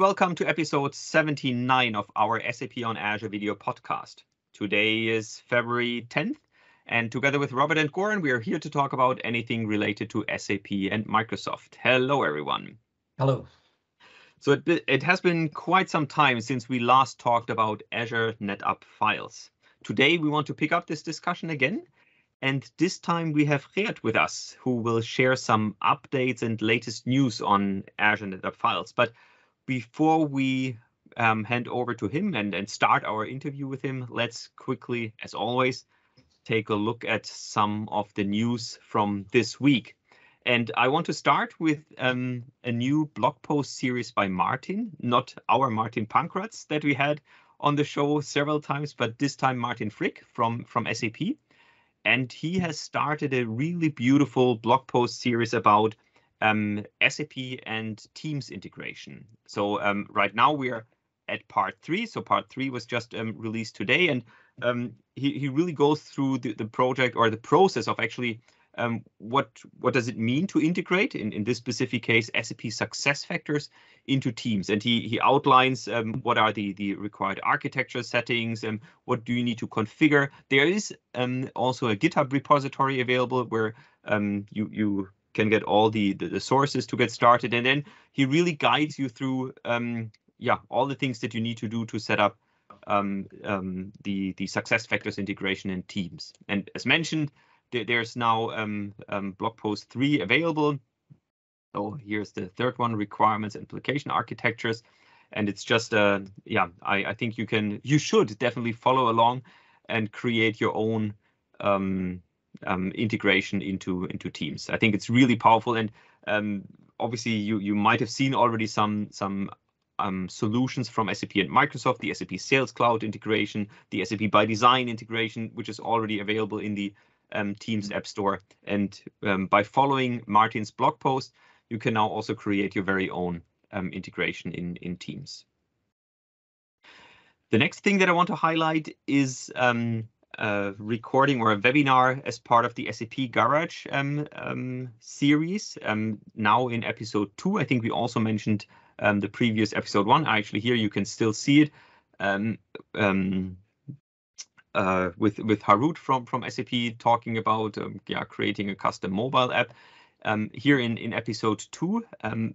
Welcome to episode 79 of our SAP on Azure video podcast. Today is February 10th, and together with Robert and Goran, we are here to talk about anything related to SAP and Microsoft. Hello, everyone. Hello. So it, it has been quite some time since we last talked about Azure NetApp files. Today, we want to pick up this discussion again. And this time we have Geert with us, who will share some updates and latest news on Azure NetApp files. But before we um, hand over to him and, and start our interview with him, let's quickly, as always, take a look at some of the news from this week. And I want to start with um, a new blog post series by Martin, not our Martin Pankratz that we had on the show several times, but this time Martin Frick from, from SAP. And he has started a really beautiful blog post series about um, SAP and Teams integration. So um, right now we are at part three. So part three was just um, released today, and um, he he really goes through the, the project or the process of actually um, what what does it mean to integrate in, in this specific case SAP SuccessFactors into Teams, and he he outlines um, what are the the required architecture settings and what do you need to configure. There is also a GitHub repository available where you you can get all the, the, the sources to get started. And then he really guides you through, um, yeah, all the things that you need to do to set up um, um, the the SuccessFactors integration in Teams. And as mentioned, there, there's now um, um, blog post three available. So here's the third one: requirements and application architectures. And it's just, uh, yeah, I, I think you can, you should definitely follow along and create your own um, um, integration into into Teams. I think it's really powerful, and um, obviously you you might have seen already some some um, solutions from SAP and Microsoft, the SAP Sales Cloud integration, the SAP ByDesign integration, which is already available in the um, Teams App Store. And um, by following Martin's blog post, you can now also create your very own um, integration in in Teams. The next thing that I want to highlight is um, a recording or a webinar as part of the SAP Garage um, um, series. Um, now in episode two, I think we also mentioned um, the previous episode one. Actually, here you can still see it um, um, uh, with with Harut from from SAP talking about yeah creating a custom mobile app. here in, in episode two,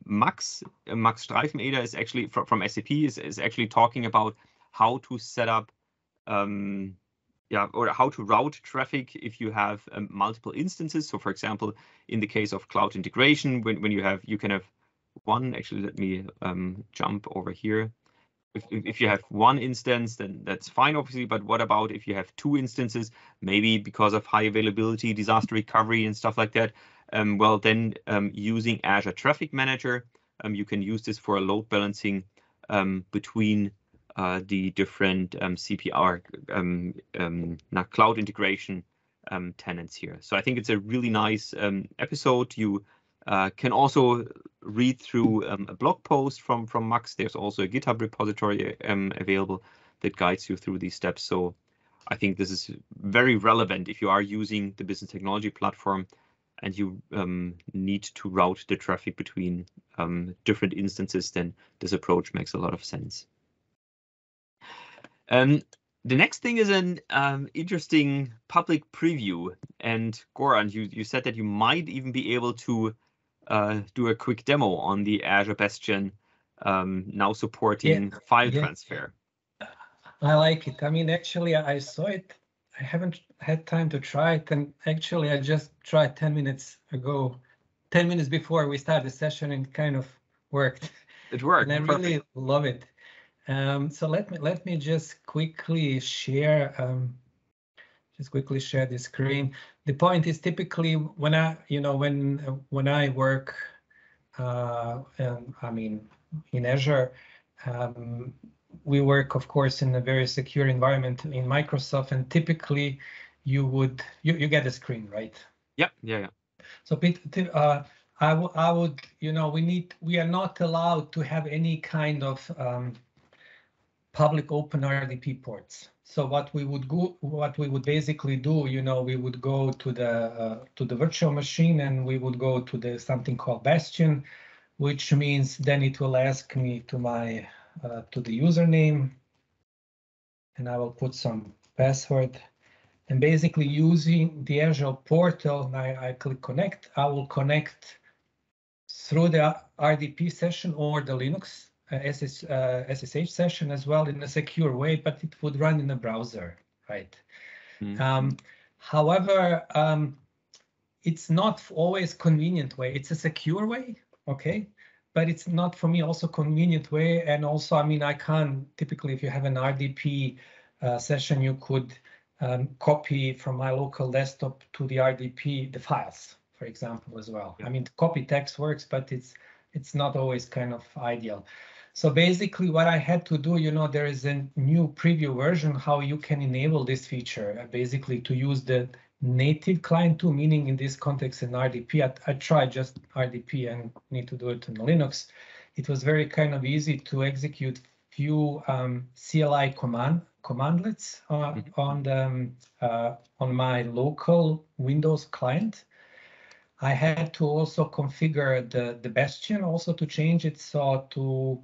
Max Max Streifeneder is actually from, from SAP is, is actually talking about how to set up um, yeah, or how to route traffic if you have um, multiple instances. So for example, in the case of cloud integration, when, when you have, you can have one, actually, let me um, jump over here. If, if you have one instance, then that's fine, obviously. But what about if you have two instances, maybe because of high availability, disaster recovery, and stuff like that? Um, well, then um, using Azure Traffic Manager, um, you can use this for a load balancing um, between uh, the different um, CPI um, um, cloud integration um, tenants here. So I think it's a really nice episode. You uh, can also read through a blog post from from Max. There's also a GitHub repository available that guides you through these steps. So I think this is very relevant if you are using the business technology platform and you um, need to route the traffic between um, different instances, then this approach makes a lot of sense. Um, the next thing is an um, interesting public preview. And Goran, you, you said that you might even be able to uh, do a quick demo on the Azure Bastion um, now supporting yeah, file yeah. transfer. I like it. I mean, actually, I saw it. I haven't had time to try it. And actually, I just tried 10 minutes ago, 10 minutes before we started the session and kind of worked. It worked. And I Perfect. really love it. Um, so let me let me just quickly share um, just quickly share the screen. The point is typically when I you know when when I work uh, and I mean in Azure um, we work of course in a very secure environment in Microsoft and typically you would you, you get a screen right? Yeah yeah yeah. So uh, I, I would you know we need we are not allowed to have any kind of um, public open RDP ports. So what we would go, what we would basically do, you know, we would go to the uh, to the virtual machine and we would go to the something called Bastion. which means then it will ask me to my uh, to the username, and I will put some password. And basically using the Azure portal, I, I click connect, I will connect through the RDP session or the Linux SS, uh, SSH session as well in a secure way, but it would run in a browser, right? Mm. Um, however, um, it's not always convenient way. It's a secure way, okay? But it's not for me also convenient way. And also, I mean, I can typically, if you have an RDP uh, session, you could um, copy from my local desktop to the RDP the files, for example, as well. Yeah. I mean, copy text works, but it's it's not always kind of ideal. So basically what I had to do, you know, there is a new preview version how you can enable this feature, uh, basically to use the native client too, meaning in this context in RDP. I, I tried just RDP and need to do it in Linux. It was very kind of easy to execute few um, CLI command commandlets uh, mm -hmm. on the um, uh, on my local Windows client. I had to also configure the the Bastion also to change it so to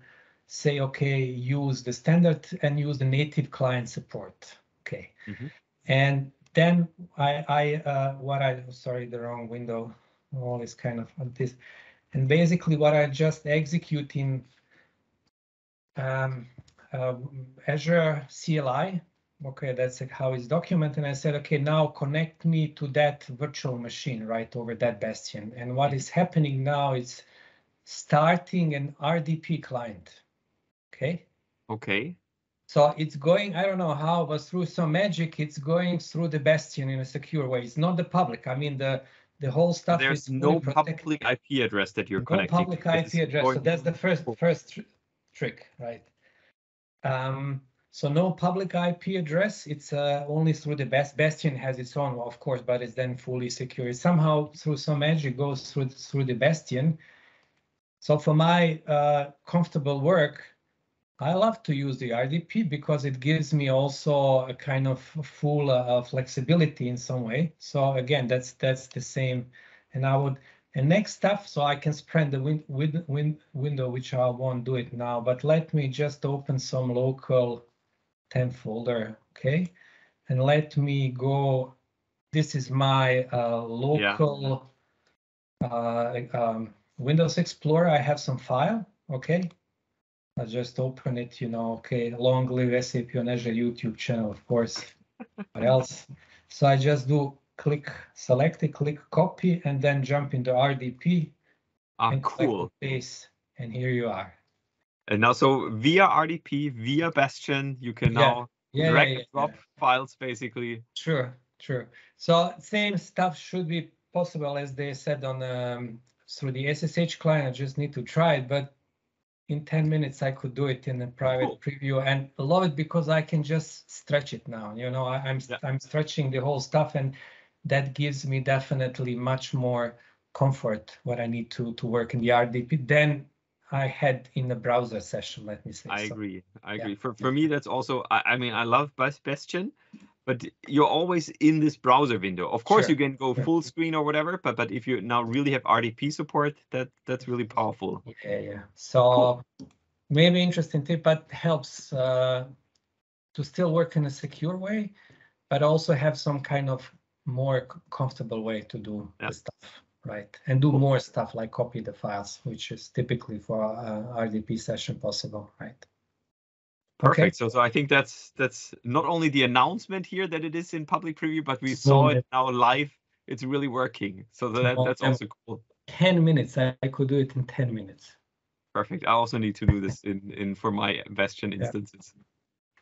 say, okay, use the standard and use the native client support. Okay. Mm -hmm. And then I, I uh, what I, sorry, the wrong window, all this kind of this. And basically what I just execute in um, uh, Azure CLI, okay, that's how it's documented. And I said, okay, now connect me to that virtual machine right over that bastion. And what is happening now is starting an RDP client. Okay. Okay. So it's going, I don't know how, but through some magic, it's going through the bastion in a secure way. It's not the public. I mean, the the whole stuff There's is no public IP address that you're no connecting. No public IP address. So that's the first first tr trick, right? Um, so no public IP address. It's uh, only through the best Bastion has its own, of course, but it's then fully secure. somehow through some magic goes through through the Bastion. So for my uh, comfortable work, I love to use the RDP because it gives me also a kind of full uh, flexibility in some way. So again, that's that's the same. And I would and next stuff, so I can spread the win, win, win, window, which I won't do it now, but let me just open some local temp folder, okay? And let me go, this is my uh, local yeah. uh, um, Windows Explorer. I have some file, okay? I just open it, you know, okay, long live SAP on Azure YouTube channel, of course. what else? So I just do click, select it, click copy, and then jump into RDP. Ah, and cool. Paste, and here you are. And now, so via RDP, via Bastion, you can now yeah, drag yeah, and drop files, basically. Sure, sure. So same stuff should be possible as they said on um, through the SSH client. I just need to try it, but in 10 minutes I could do it in a private cool. preview and love it because I can just stretch it now. You know, I, am yeah. I'm stretching the whole stuff and that gives me definitely much more comfort what I need to to work in the RDP than I had in the browser session. Let me say. I so, agree. I agree. Yeah. For for me, that's also. I, I mean, I love Bastion, but you're always in this browser window. Of course, sure. you can go full screen or whatever, but but if you now really have RDP support, that that's really powerful. Yeah, yeah. So cool. maybe interesting tip, but helps uh, to still work in a secure way, but also have some kind of more comfortable way to do yeah. the stuff, right? And do more stuff like copy the files, which is typically for a RDP session possible, right? Perfect. Okay. So, so I think that's that's not only the announcement here that it is in public preview, but we saw it now live. It's really working. So that, that's also cool. 10 minutes. I, I could do it in 10 minutes. Perfect. I also need to do this in, in for my Bastion instances.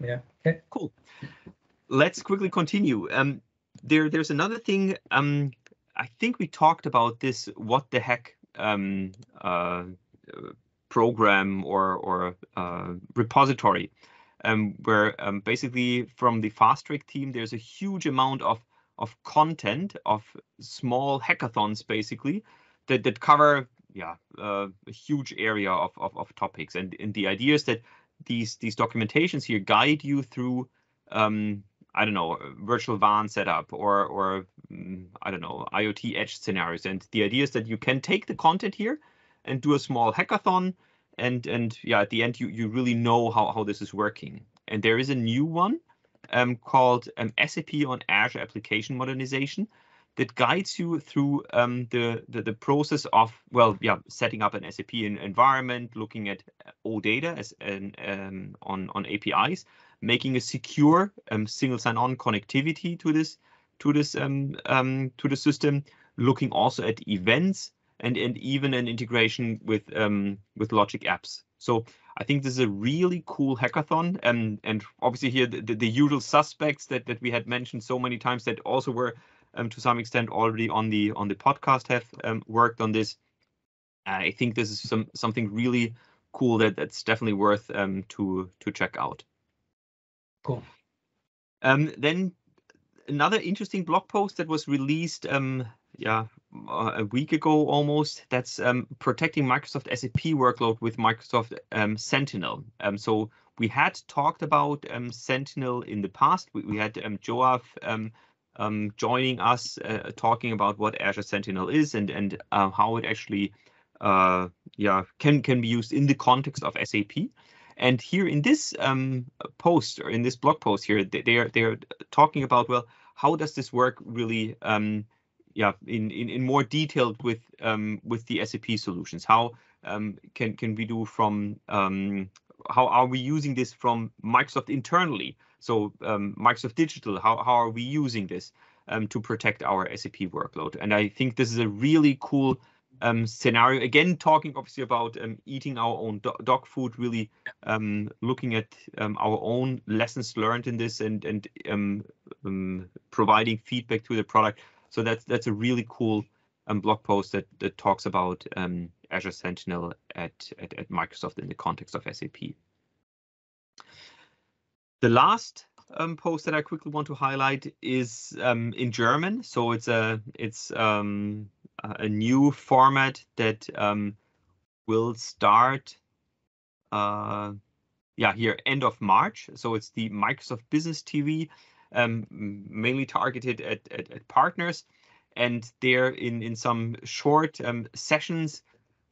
Yeah. yeah. Okay. Cool. Let's quickly continue. Um, there, there's another thing. Um, I think we talked about this. What The Hack? Um, uh, program or or uh, repository, um, where um, basically from the FastTrack team, there's a huge amount of of content of small hackathons, basically that that cover yeah uh, a huge area of, of of topics. And and the idea is that these these documentations here guide you through um, I don't know, virtual WAN setup or or mm, I don't know, IoT edge scenarios. And the idea is that you can take the content here and do a small hackathon and and yeah at the end you you really know how how this is working. And there is a new one um, called um, SAP on Azure application modernization that guides you through um, the, the, the process of well yeah setting up an SAP environment looking at OData as an um, on on APIs making a secure um, single sign-on connectivity to this to this um, um, to the system looking also at events and and even an integration with um, with logic apps. So I think this is a really cool hackathon, and and obviously here the, the, usual suspects that that we had mentioned so many times that also were um, to some extent already on the on the podcast have um, worked on this. I think this is some something really cool that that's definitely worth um, to to check out. Cool. Um, then another interesting blog post that was released um, yeah a week ago almost that's um, protecting microsoft sap workload with microsoft um, sentinel. Um, so we had talked about um, sentinel in the past. We, we had um, Yoav um, joining us uh, talking about what azure sentinel is and and uh, how it actually uh, yeah can can be used in the context of sap and here in this post or in this blog post here they, they are they're talking about well how does this work really yeah in, in more detailed with um, with the SAP solutions. How um, can can we do from um, how are we using this from Microsoft internally? So Microsoft Digital how, how are we using this to protect our SAP workload? And I think this is a really cool um, scenario. Again talking obviously about um, eating our own do dog food really um, looking at our own lessons learned in this and and providing feedback to the product so that's that's a really cool blog post that that talks about Azure Sentinel at, at at Microsoft in the context of SAP. The last um, post that I quickly want to highlight is um, in German. So it's a it's um, a new format that um, will start. Uh, yeah, here end of March. So it's the Microsoft Business TV, um, mainly targeted at, at, at partners, and there in in some short um, sessions.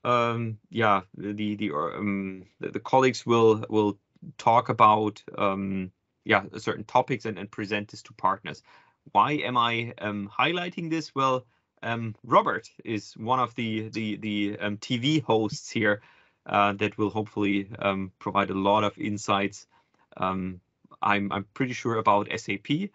yeah, the the, the the colleagues will will talk about um, yeah certain topics and, and present this to partners. Why am I um, highlighting this? Well, um, Robert is one of the the the um, TV hosts here uh, that will hopefully um, provide a lot of insights. Um, I'm I'm pretty sure about SAP,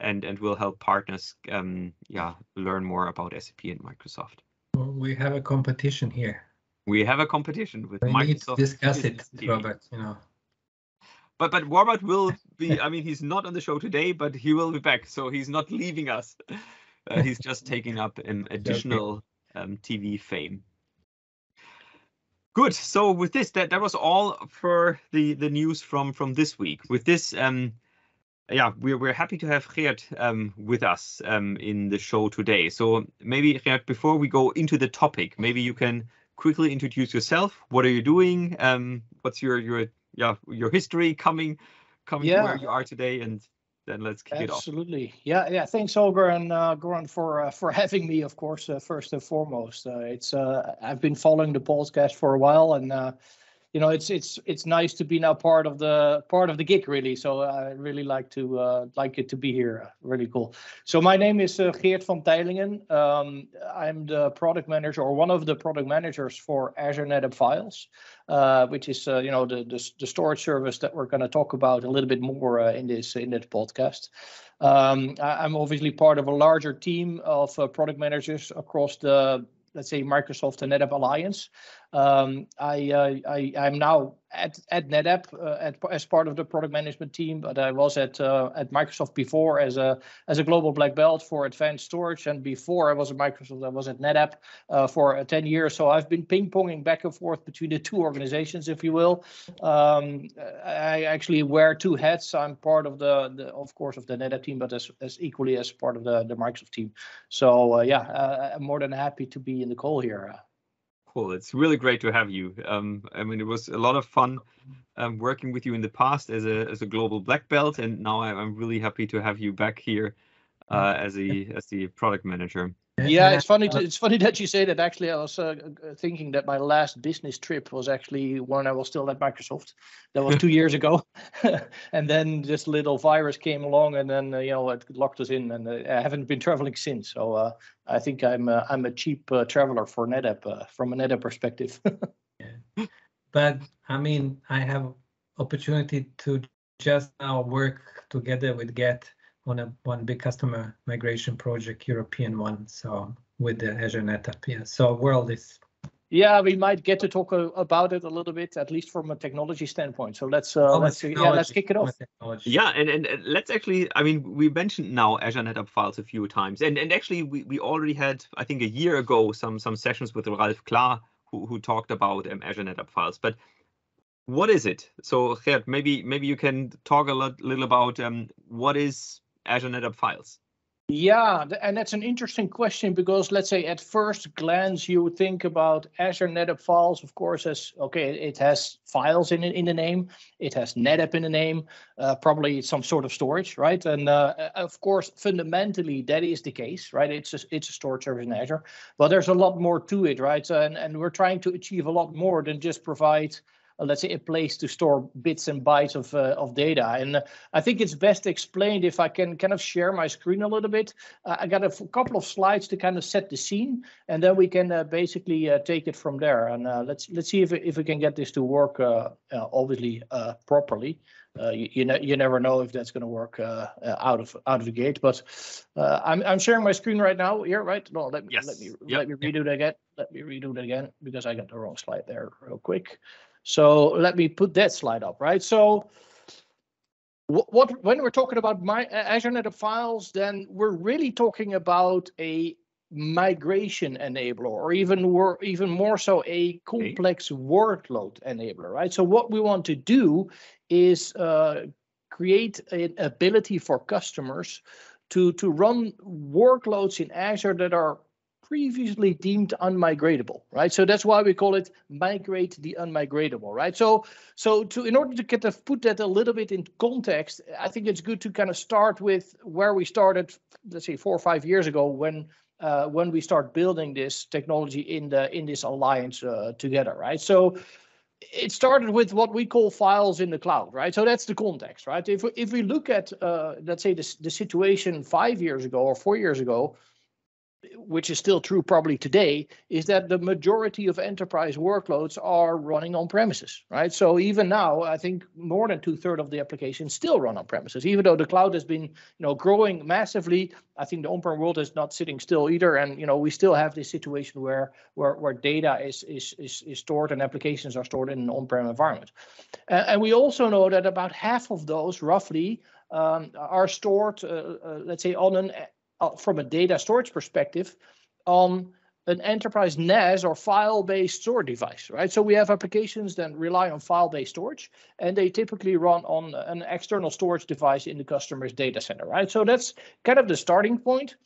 and and will help partners um, yeah learn more about SAP and Microsoft. Well, we have a competition here. We have a competition with we Microsoft. Need to discuss it, Robert. You know but but Robert will be. I mean, he's not on the show today, but he will be back. So he's not leaving us. Uh, he's just taking up an additional um, TV fame. Good. So with this, that that was all for the the news from from this week. With this, um, yeah, we're we're happy to have Geert um, with us um, in the show today. So maybe Geert, before we go into the topic, maybe you can quickly introduce yourself. What are you doing? Um, what's your your yeah your history coming coming yeah. to where you are today and then let's kick Absolutely. it off. Absolutely. Yeah, yeah. Thanks, Holger and uh, Goran for uh, for having me. Of course, uh, first and foremost, uh, it's uh, I've been following the podcast for a while, and uh, you know it's it's it's nice to be now part of the part of the gig really. So i really like to uh, like it to be here. Really cool. So my name is uh, geert van teylingen. Um, i'm the product manager or one of the product managers for azure netapp files uh, which is uh, you know the, the, the storage service that we're going to talk about a little bit more uh, in this in this podcast. Um, I, am obviously part of a larger team of uh, product managers across the let's say Microsoft and NetApp Alliance. Um, I, uh, I I'm now at at NetApp uh, at, as part of the product management team, but I was at uh, at Microsoft before as a as a global black belt for advanced storage, and before I was at Microsoft, I was at NetApp uh, for uh, 10 years. So I've been ping ponging back and forth between the two organizations, if you will. Um, I actually wear two hats. I'm part of the, the of course of the NetApp team, but as, as equally as part of the the Microsoft team. So uh, yeah, I'm more than happy to be in the call here. Cool. It's really great to have you. Um, I mean, it was a lot of fun um, working with you in the past as a as a global black belt, and now I'm really happy to have you back here uh, as a as the product manager. Yeah, it's funny. To, it's funny that you say that. Actually, I was uh, thinking that my last business trip was actually when I was still at Microsoft. That was two years ago, and then this little virus came along, and then uh, you know it locked us in, and uh, I haven't been traveling since. So uh, I think I'm uh, I'm a cheap uh, traveler for NetApp from a NetApp perspective. yeah. But I mean, I have opportunity to just now work together with Geert on a one big customer migration project, European one. So with the Azure NetApp, yeah. So world is. Yeah, we might get to talk uh, about it a little bit, at least from a technology standpoint. So let's uh, oh, let's yeah, let's kick it off. Yeah, and, and let's actually, I mean, we mentioned now Azure NetApp files a few times, and and actually we, we already had, I think, a year ago some some sessions with Ralf Klahr who who talked about um, Azure NetApp files, but what is it? So Geert, maybe maybe you can talk a lot, little about um, what is Azure NetApp files? Yeah, and that's an interesting question because let's say at first glance you think about Azure NetApp files, of course, as okay, it has files in in the name, it has NetApp in the name, uh, probably some sort of storage, right? And uh, of course, fundamentally that is the case, right? It's a, it's a storage service in Azure, but there's a lot more to it, right? And and we're trying to achieve a lot more than just provide uh, let's say a place to store bits and bytes of uh, of data. And uh, I think it's best explained if I can kind of share my screen a little bit. I got a couple of slides to kind of set the scene, and then we can basically take it from there. And let's let's see if if we can get this to work obviously properly. Uh, you you, ne- you never know if that's going to work uh, uh, out of out of the gate. But I'm I'm sharing my screen right now here, right? No, let me yes. let me yep. let me redo it again. Let me redo it again because I got the wrong slide there real quick. So let me put that slide up, right? So what when we're talking about my Azure NetApp files, then we're really talking about a migration enabler, or even more, even more so a complex workload enabler, right? So what we want to do is uh, create an ability for customers to to run workloads in Azure that are previously deemed unmigratable, right? So that's why we call it migrate the unmigratable, right? So so to in order to kind of put that a little bit in context, I think it's good to kind of start with where we started, let's say four or five years ago when uh, when we start building this technology in the in this alliance uh, together, right? So it started with what we call files in the cloud, right? So that's the context, right? If we, if we look at, uh, let's say, the, the situation five years ago or four years ago, which is still true probably today, is that the majority of enterprise workloads are running on premises, right? So even now, I think more than two thirds of the applications still run on premises, even though the cloud has been, you know, growing massively. I think the on-prem world is not sitting still either, and you know, we still have this situation where where where data is is is, is stored and applications are stored in an on-prem environment, uh, and we also know that about half of those, roughly, um, are stored, uh, uh, let's say, on an uh, from a data storage perspective on an enterprise NAS or file-based storage device, right? So we have applications that rely on file-based storage, and they typically run on an external storage device in the customer's data center, right? So that's kind of the starting point.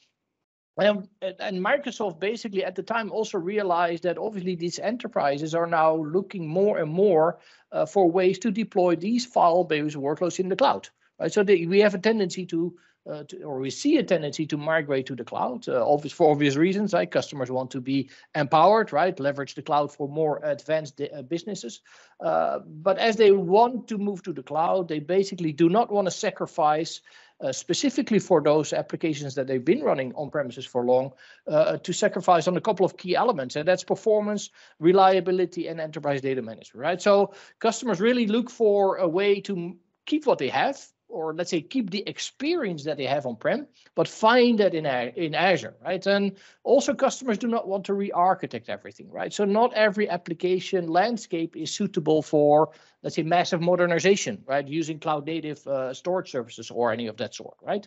And, and Microsoft basically at the time also realized that obviously these enterprises are now looking more and more uh, for ways to deploy these file-based workloads in the cloud, right? So they, we have a tendency to uh, to, or we see a tendency to migrate to the cloud, uh, obvious for obvious reasons. Like customers want to be empowered, right? Leverage the cloud for more advanced uh, businesses. Uh, but as they want to move to the cloud, they basically do not want to sacrifice. Uh, specifically for those applications that they've been running on premises for long, to sacrifice on a couple of key elements, and that's performance, reliability, and enterprise data management. Right. So customers really look for a way to keep what they have or let's say keep the experience that they have on prem, but find that in in Azure, right? And also customers do not want to re-architect everything, right? So not every application landscape is suitable for let's say massive modernization, right? Using cloud native uh, storage services or any of that sort, right?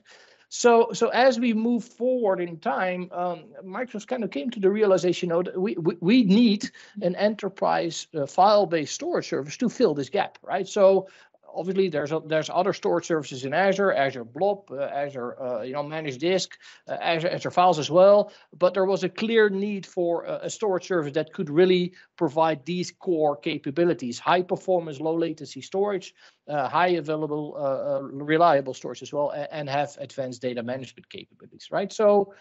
So, so as we move forward in time, um, Microsoft kind of came to the realization oh, that we, we, we need an enterprise uh, file-based storage service to fill this gap, right? So obviously there's a, there's other storage services in Azure, Azure Blob, uh, Azure uh, you know managed disk, uh, Azure Azure Files as well. But there was a clear need for a, a, storage service that could really provide these core capabilities: high performance, low latency storage, uh, high available, uh, reliable storage as well, and, and have advanced data management capabilities. Right. So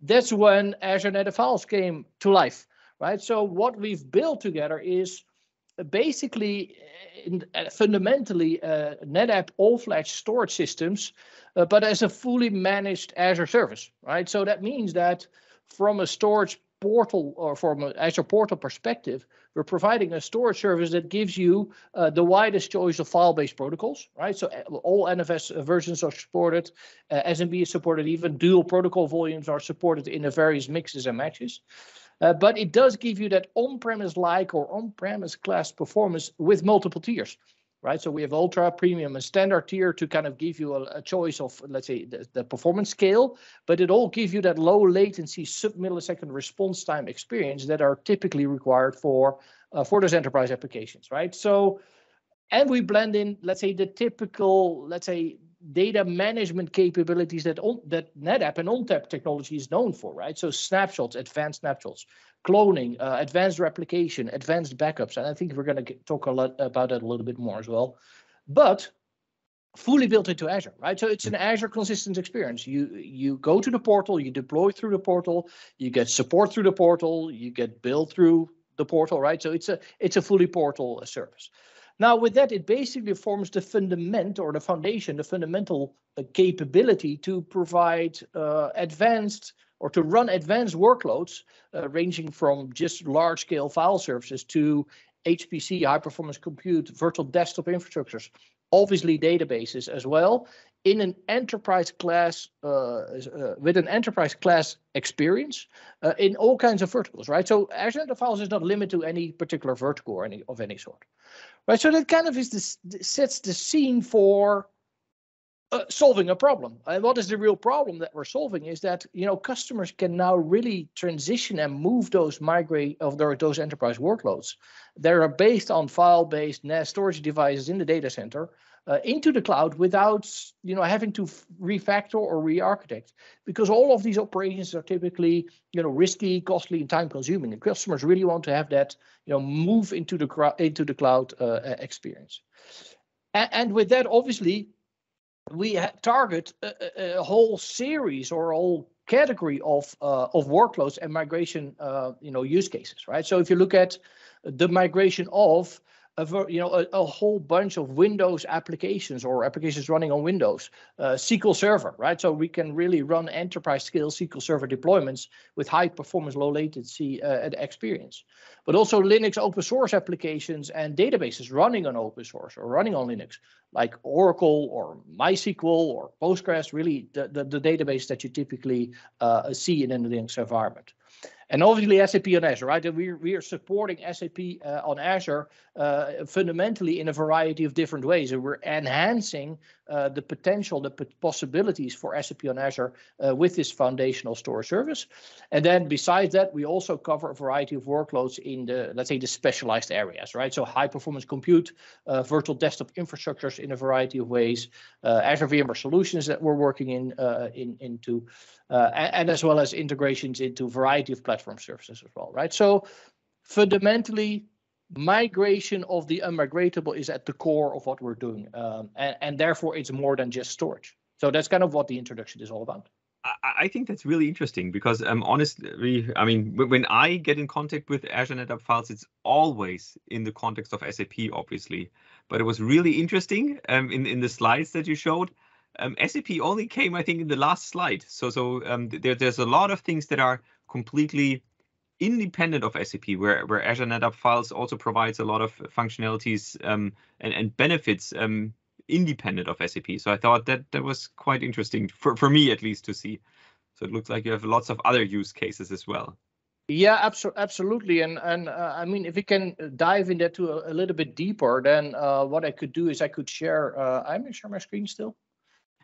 that's when Azure NetApp Files came to life, right? So what we've built together is basically in, uh, fundamentally uh, NetApp all-flash storage systems, uh, but as a fully managed Azure service, right? So that means that from a storage portal or from an Azure portal perspective, we're providing a storage service that gives you the widest choice of file-based protocols, right? So all NFS versions are supported, SMB is supported, even dual protocol volumes are supported in the various mixes and matches. Uh, but it does give you that on-premise like or on-premise class performance with multiple tiers right? So we have ultra, premium, and standard tier to kind of give you a, a choice of, let's say, the, the, performance scale, but it all gives you that low latency sub-millisecond response time experience that are typically required for uh, for those enterprise applications, right? So, and we blend in, let's say, the typical, let's say, data management capabilities that on, that NetApp and ONTAP technology is known for, right? So snapshots, advanced snapshots, cloning, uh, advanced replication, advanced backups, and I think we're going to talk a lot about that a little bit more as well. But fully built into Azure, right? So it's an Azure consistent experience. You you go to the portal, you deploy through the portal, you get support through the portal, you get built through the portal, right? So it's a it's a fully portal service. Now, with that, it basically forms the fundament or the foundation, the fundamental uh, capability to provide uh, advanced or to run advanced workloads uh, ranging from just large scale file services to HPC, high performance compute, virtual desktop infrastructures, obviously databases as well in an enterprise class uh, uh, with an enterprise class experience uh, in all kinds of verticals, right? So Azure Files is not limited to any particular vertical or any of any sort right? So that kind of is this sets the scene for uh, solving a problem. And what is the real problem that we're solving is that you know customers can now really transition and move those migrate of their, those enterprise workloads that are based on file-based NAS storage devices in the data center uh, into the cloud without you know having to refactor or re-architect. Because all of these operations are typically you know risky costly and time consuming and customers really want to have that you know move into the into the cloud uh, experience. And, and, with that obviously we target a, a, whole series or a whole category of uh, of workloads and migration uh, you know use cases right? So if you look at the migration of a, you know, a, a, whole bunch of Windows applications or applications running on Windows, uh, SQL Server, right? So we can really run enterprise scale SQL Server deployments with high performance, low latency uh, experience. But also Linux open source applications and databases running on open source or running on Linux, like Oracle or MySQL or Postgres, really the, the, the database that you typically uh, see in a Linux environment. And obviously SAP on Azure, right? We, we are supporting SAP uh, on Azure uh, fundamentally in a variety of different ways. And we're enhancing uh, the potential, the possibilities for SAP on Azure uh, with this foundational store service. And then besides that, we also cover a variety of workloads in the, let's say, the specialized areas, right? So high performance compute, uh, virtual desktop infrastructures in a variety of ways, uh, Azure VMware solutions that we're working in, in into, and, and as well as integrations into a variety of platform services as well, right? So fundamentally, migration of the unmigratable is at the core of what we're doing. Um, and, and therefore, it's more than just storage. So that's kind of what the introduction is all about. I think that's really interesting because um, honestly, I mean, when I get in contact with Azure NetApp files, it's always in the context of SAP, obviously. But it was really interesting um, in in the slides that you showed. Um, SAP only came, I think, in the last slide. So so um, there, there's a lot of things that are completely independent of SAP, where, where Azure NetApp Files also provides a lot of functionalities um, and, and benefits um, independent of SAP. So I thought that that was quite interesting for, for me at least to see. So it looks like you have lots of other use cases as well. Yeah, abso- absolutely. And and uh, I mean, if we can dive into to a, a little bit deeper, then uh, what I could do is I could share. Uh, I'm share my screen still.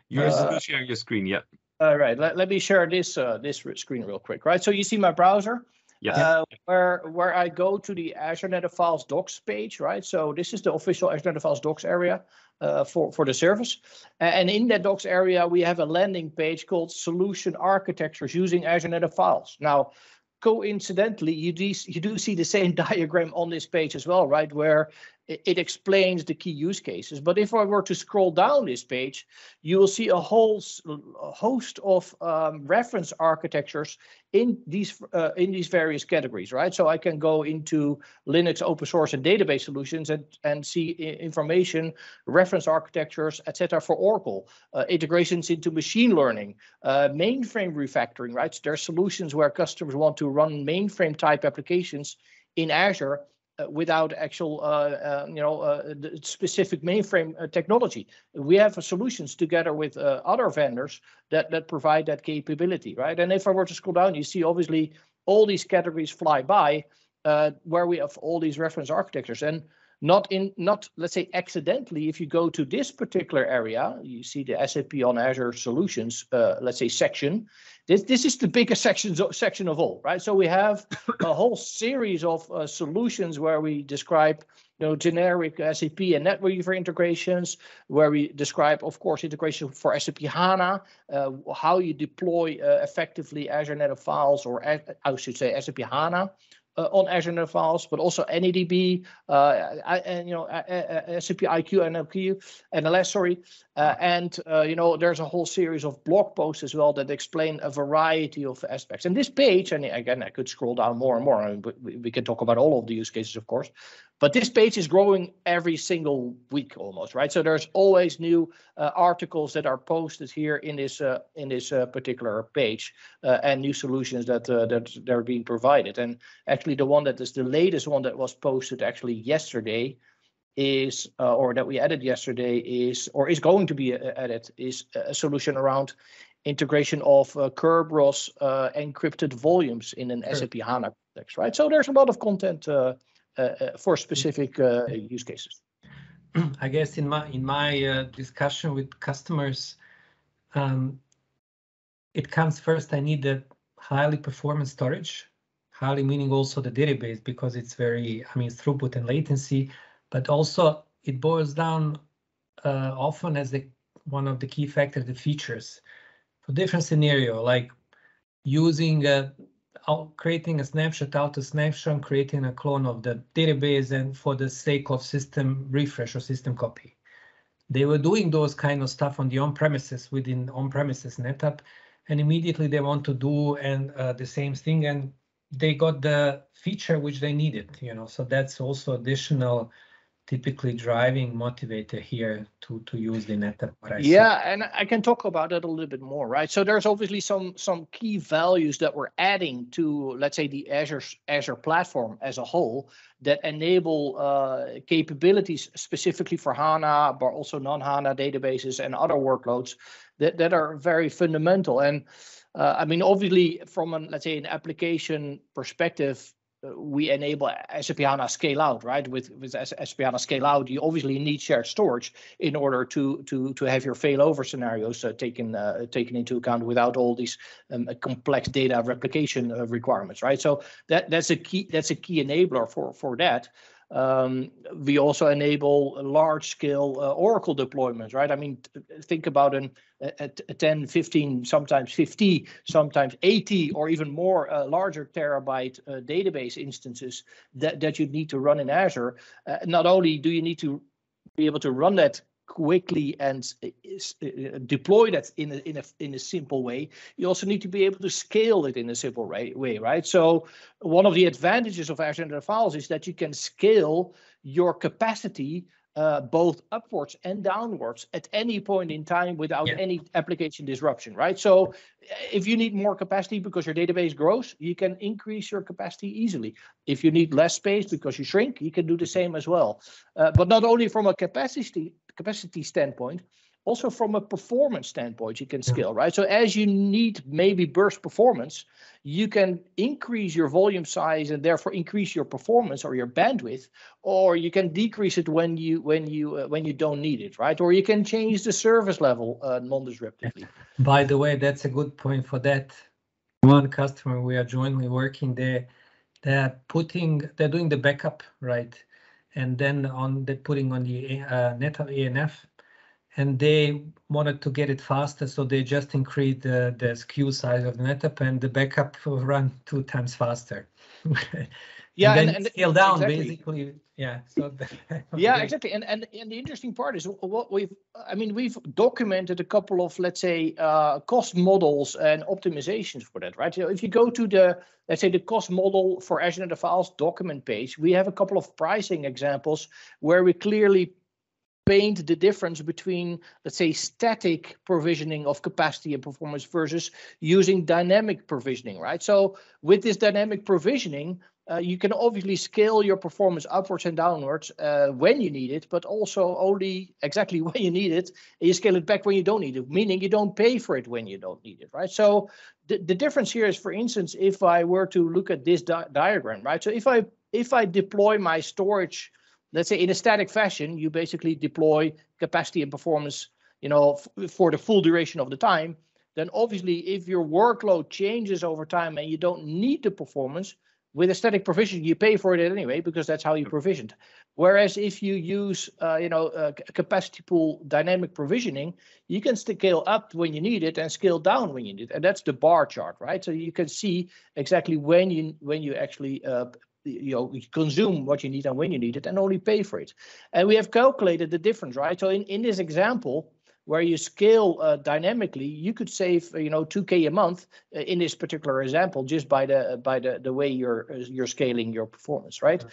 You're still uh, sharing your screen, yeah. All right. Let, let me share this uh, this screen real quick. Right. So you see my browser. Yes. Uh, where where I go to the Azure NetApp Files docs page, right? So this is the official Azure NetApp Files docs area uh, for for the service, and in that docs area we have a landing page called Solution Architectures using Azure NetApp Files. Now, coincidentally, you do you do see the same diagram on this page as well, right? Where it, explains the key use cases. But if I were to scroll down this page, you will see a whole a host of um, reference architectures in these uh, in these various categories, right? So I can go into Linux open source and database solutions and and see information, reference architectures, etc. for Oracle, uh, integrations into machine learning, uh, mainframe refactoring, right? So there are solutions where customers want to run mainframe type applications in Azure without actual, uh, uh, you know, uh, specific mainframe uh, technology. We have solutions together with uh, other vendors that that provide that capability, right? And if I were to scroll down, you see obviously all these categories fly by, where we have all these reference architectures. And not in not let's say accidentally if you go to this particular area you see the sap on azure solutions uh, let's say section. This this is the biggest section section of all right? So we have a whole series of uh, solutions where we describe you know generic sap and netweaver integrations where we describe of course integration for sap hana uh, how you deploy uh, effectively azure NetApp files or i should say sap hana uh, on Azure NetApp Files, but also NADB, uh, and you know SAP IQ, and NLQ, NLS, sorry, uh, and you know there's a whole series of blog posts as well that explain a variety of aspects. And this page, and again, I could scroll down more and more. I mean, we, we can talk about all of the use cases, of course, but this page is growing every single week almost, right? So there's always new uh, articles that are posted here in this uh, in this uh, particular page, uh, and new solutions that uh, that they're being provided. And actually, the one that is the latest one that was posted actually yesterday is, uh, or that we added yesterday is, or is going to be added, is a solution around integration of Kerberos encrypted volumes in an sure. SAP HANA context, right? So there's a lot of content uh, uh, for specific uh, use cases. I guess in my in my discussion with customers, um, it comes first. I need the highly performance storage, highly meaning also the database because it's very, I mean, throughput and latency, but also it boils down uh, often as the one of the key factors, the features. For different scenario, like using a creating a snapshot out of snapshot, creating a clone of the database and for the sake of system refresh or system copy. They were doing those kind of stuff on the on-premises within on-premises NetApp, and immediately they want to do and uh, the same thing, and they got the feature which they needed, you know. So that's also additional typically driving motivator here to to use the NetApp? Yeah, and I can talk about that a little bit more, right? So there's obviously some some key values that we're adding to, let's say, the Azure Azure platform as a whole that enable uh, capabilities specifically for HANA, but also non-HANA databases and other workloads that that are very fundamental. And uh, I mean, obviously, from an let's say an application perspective, we enable SAP HANA scale out, right? With with SAP HANA scale out, you obviously need shared storage in order to to to have your failover scenarios uh, taken uh, taken into account without all these um, complex data replication uh, requirements, right? So that that's a key that's a key enabler for for that. Um, we also enable large scale uh, Oracle deployments, right? I mean, think about an, a, a 10, 15, sometimes 50, sometimes 80 or even more uh, larger terabyte uh, database instances that, that you need to run in Azure. Uh, not only do you need to be able to run that quickly and uh, deploy that in a, in a in a simple way. You also need to be able to scale it in a simple way, right? So one of the advantages of azure Files is that you can scale your capacity uh, both upwards and downwards at any point in time without yeah. any application disruption, right? So if you need more capacity because your database grows, you can increase your capacity easily. If you need less space because you shrink, you can do the same as well. Uh, but not only from a capacity capacity standpoint, also from a performance standpoint, you can scale, right? So as you need maybe burst performance, you can increase your volume size and therefore increase your performance or your bandwidth, or you can decrease it when you when you uh, when you don't need it, right? Or you can change the service level uh, non-disruptively. By the way, that's a good point for that. One customer we are jointly working there, they're putting they're doing the backup, right? And then on the putting on the uh, NetApp ANF and they wanted to get it faster, so they just increased the, the SKU size of the NetApp and the backup run two times faster. yeah, and, and, and scale down exactly. basically. Yeah. So yeah, exactly. And and and the interesting part is what we've. I mean, we've documented a couple of let's say uh, cost models and optimizations for that, right? So if you go to the let's say the cost model for Azure Net Files document page, we have a couple of pricing examples where we clearly paint the difference between, let's say, static provisioning of capacity and performance versus using dynamic provisioning, right? So with this dynamic provisioning, uh, you can obviously scale your performance upwards and downwards uh, when you need it, but also only exactly when you need it. And you scale it back when you don't need it, meaning you don't pay for it when you don't need it, right? So the, the difference here is, for instance, if I were to look at this di diagram, right? So if I if I deploy my storage let's say in a static fashion, you basically deploy capacity and performance, you know, for the full duration of the time, then obviously if your workload changes over time and you don't need the performance, with a static provision, you pay for it anyway because that's how you provisioned. Whereas if you use, uh, you know, uh, capacity pool dynamic provisioning, you can scale up when you need it and scale down when you need it, and that's the bar chart, right? So you can see exactly when you when you actually uh, you know consume what you need and when you need it and only pay for it. And we have calculated the difference right? So in, in this example where you scale uh, dynamically you could save uh, you know 2k a month uh, in this particular example just by the by the the way you're uh, you're scaling your performance right?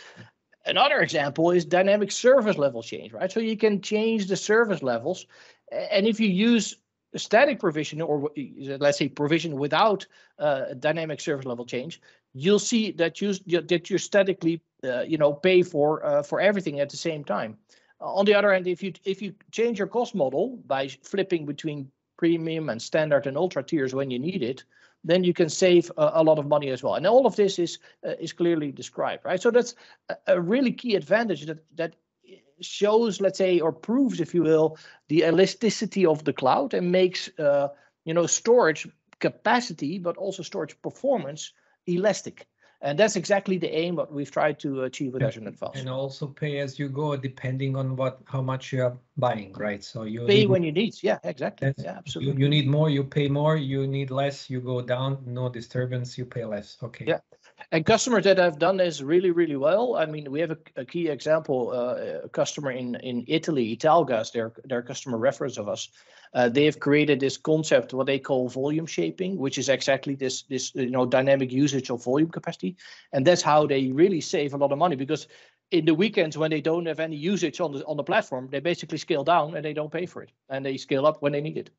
Another example is dynamic service level change right? So you can change the service levels and if you use static provision or let's say provision without uh, dynamic service level change you'll see that you that you statically uh, you know pay for uh, for everything at the same time. on the other hand, if you if you change your cost model by flipping between premium and standard and ultra tiers when you need it, then you can save a, a lot of money as well. And all of this is uh, is clearly described, right? So that's a, a really key advantage that that shows, let's say, or proves, if you will, the elasticity of the cloud and makes uh, you know storage capacity, but also storage performance elastic. And that's exactly the aim what we've tried to achieve with Azure NetApp Files. And also pay as you go, depending on what how much you are buying, right? So you pay when you need. Yeah, exactly. Yeah, absolutely. You, you, need more, you pay more. You need less, you go down. No disturbance, you pay less. Okay. Yeah, and customers that have done this really, really well. I mean, we have a, a key example, uh, a customer in in Italy, Italgas, their their customer reference of us. Uh, they have created this concept, what they call volume shaping, which is exactly this this you know dynamic usage of volume capacity, and that's how they really save a lot of money because in the weekends when they don't have any usage on the on the platform, they basically scale down and they don't pay for it, and they scale up when they need it.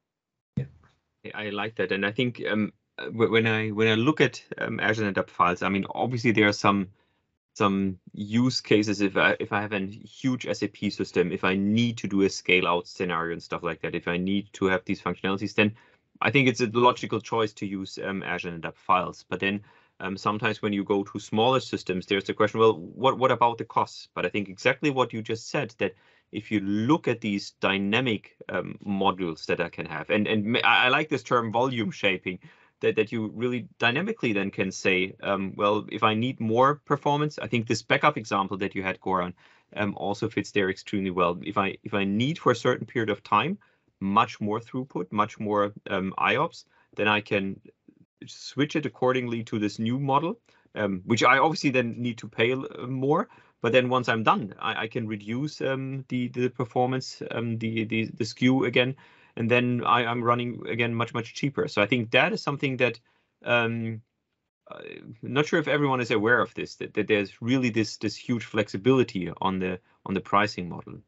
Yeah, I like that, and I think um, when I when I look at um, Azure NetApp files, I mean, obviously there are some some use cases if I if I have a huge SAP system, if I need to do a scale out scenario and stuff like that, if I need to have these functionalities, then I think it's a logical choice to use um, Azure NetApp files. But then um, sometimes when you go to smaller systems, there's the question, well, what what about the costs? But I think exactly what you just said that if you look at these dynamic um, modules that I can have, and and I like this term volume shaping that, that you really dynamically then can say, um, well, if I need more performance, I think this backup example that you had, Goran, um, also fits there extremely well. If I if I need for a certain period of time much more throughput, much more um, IOPS, then I can switch it accordingly to this new model, um, which I obviously then need to pay more. But then once I'm done, I, I can reduce um, the the performance, um, the the the SKU again, and then I, am running again much much cheaper. So I think that is something that um, uh, not sure if everyone is aware of this that, that there's really this this huge flexibility on the on the pricing model.